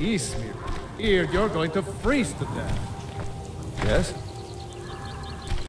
Ismir, here you're going to freeze to death. Yes?